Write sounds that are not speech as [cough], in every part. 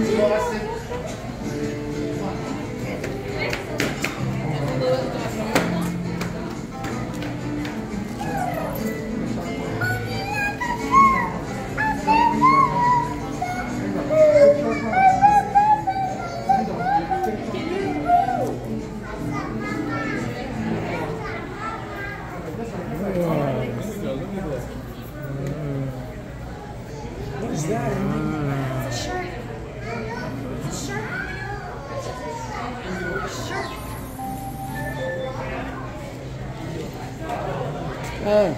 Gostem. 嗯。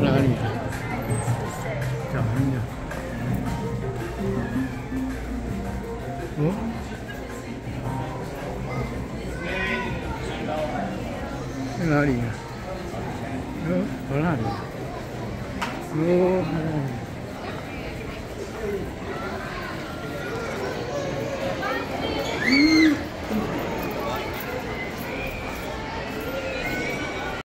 哪 [laughs] 里？[laughs] [laughs] 哪里呀、啊？哪里？哦。